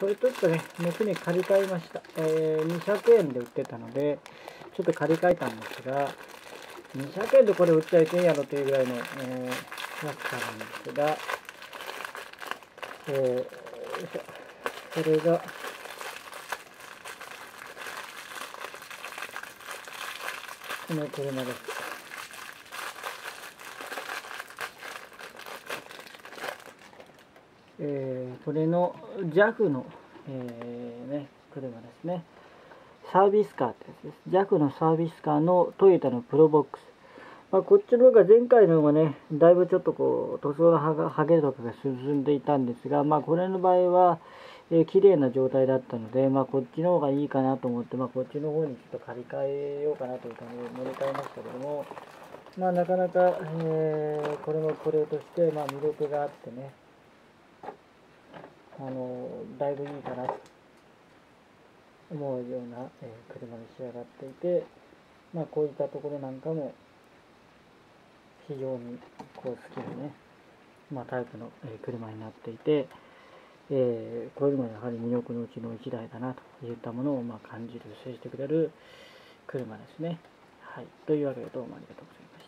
これちょっとね、僕に借り換えました。えー、200円で売ってたので、ちょっと借り換えたんですが、200円でこれ売っちゃいけんやろというぐらいの、えー、安さなんですが、えー、よいしょこれが、この車です。えー、これの JAF の、えーね、車ですね。サービスカーってやつです。JAF のサービスカーのトヨタのプロボックス。まあ、こっちの方が前回の方がね、だいぶちょっとこう塗装が剥げとかが進んでいたんですが、まあ、これの場合は、えー、綺麗な状態だったので、まあ、こっちの方がいいかなと思って、まあ、こっちの方にちょっと借り換えようかなという感じで乗り換えましたけども、まあ、なかなか、えー、これもこれとして、まあ、魅力があってね、あのだいぶいいかなと思うような、えー、車に仕上がっていて、まあ、こういったところなんかも非常にこう好きなね、まあ、タイプの、えー、車になっていて、えー、こういうのもやはり魅力のうちの一台だなといったものをまあ感じる、接してくれる車ですね。はい。というわけでどうもありがとうございました。